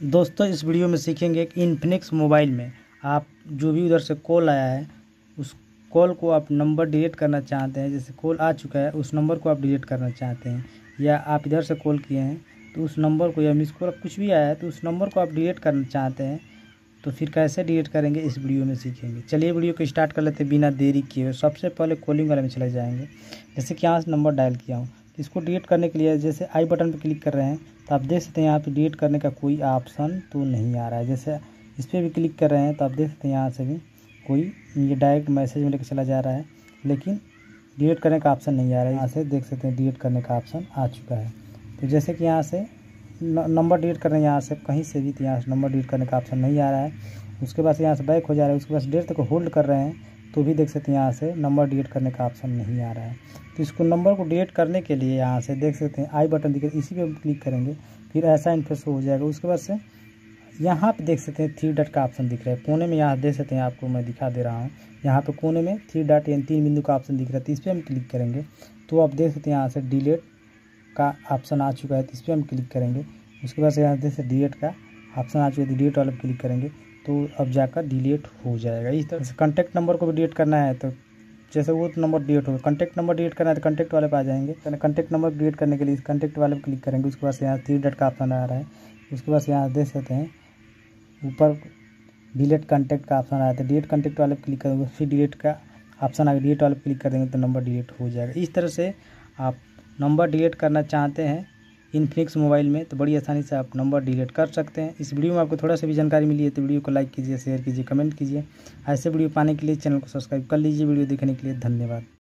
दोस्तों, इस वीडियो में सीखेंगे कि इन्फिनिक्स मोबाइल में आप जो भी उधर से कॉल आया है, उस कॉल को आप नंबर डिलीट करना चाहते हैं, जैसे कॉल आ चुका है, उस नंबर को आप डिलीट करना चाहते हैं, या आप इधर से कॉल किए हैं तो उस नंबर को या मिस कॉल कुछ भी आया है तो उस नंबर को आप डिलीट करना चाहते हैं तो फिर कैसे डिलीट करेंगे, इस वीडियो में सीखेंगे। चलिए वीडियो को स्टार्ट कर लेते हैं बिना देरी किए सबसे पहले कॉलिंग वाले में चले जाएँगे। जैसे कि यहाँ से नंबर डायल किया हूँ। इसको डिलीट करने के लिए जैसे आई बटन पर क्लिक कर रहे हैं तो आप देख सकते हैं यहाँ पे डिलीट करने का कोई ऑप्शन तो नहीं आ रहा है। जैसे इस पर भी क्लिक कर रहे हैं तो आप देख सकते हैं यहाँ से भी कोई ये डायरेक्ट मैसेज में लेकर चला जा रहा है, लेकिन डिलीट करने का ऑप्शन नहीं आ रहा है। यहाँ से देख सकते हैं डिलीट करने का ऑप्शन आ चुका है। तो जैसे कि यहाँ से नंबर डिलीट कर रहे हैं यहाँ से, कहीं से भी तो यहाँ से नंबर डिलीट करने का ऑप्शन नहीं आ रहा है। उसके बाद यहाँ से बैक हो जा रहा है, उसके बाद देर तक होल्ड कर रहे हैं तो भी देख सकते हैं यहाँ से नंबर डिलीट करने का ऑप्शन नहीं आ रहा है। तो इसको नंबर को डिलीट करने के लिए यहाँ से देख सकते हैं आई बटन दिखे इसी पे क्लिक करेंगे, फिर ऐसा इंटरफेस हो जाएगा। उसके बाद से यहाँ पे देख सकते हैं थ्री डॉट का ऑप्शन दिख रहा है। कोने में यहाँ देख सकते हैं आपको मैं दिखा दे रहा हूँ। यहाँ पे कोने में थ्री डॉट यानी तीन बिंदु का ऑप्शन दिख रहा है तो इस पर हम क्लिक करेंगे। तो आप देख सकते हैं यहाँ से डिलीट का ऑप्शन आ चुका है तो इस पर हम क्लिक करेंगे। उसके बाद यहाँ देख सकते डिलीट का ऑप्शन आ चुका है डिलीट वाले पर क्लिक करेंगे। तो अब जाकर डिलीट हो जाएगा। इस तरह से कॉन्टैक्ट नंबर को भी डिलीट करना है तो जैसे वो नंबर डिलीट होगा कॉन्टैक्ट नंबर डिलीट करना है तो कॉन्टैक्ट वाले पे आ जाएँगे। तो कॉन्टैक्ट नंबर डिलीट करने के लिए कॉन्टैक्ट वाले पे क्लिक करेंगे। उसके बाद यहाँ थ्री डॉट का ऑप्शन आ रहा है। उसके बाद यहाँ देख सकते हैं, ऊपर डिलीट कॉन्टैक्ट का ऑप्शन आया था डिलीट कॉन्टैक्ट वाले पे क्लिक करेंगे, फिर डिलीट का ऑप्शन आगे डिलीट वाले पे क्लिक कर देंगे तो नंबर डिलीट हो जाएगा। इस तरह से आप नंबर डिलीट करना चाहते हैं इन्फिनिक्स मोबाइल में तो बड़ी आसानी से आप नंबर डिलीट कर सकते हैं। इस वीडियो में आपको थोड़ा सा भी जानकारी मिली है तो वीडियो को लाइक कीजिए शेयर कीजिए कमेंट कीजिए। ऐसे वीडियो पाने के लिए चैनल को सब्सक्राइब कर लीजिए वीडियो देखने के लिए धन्यवाद।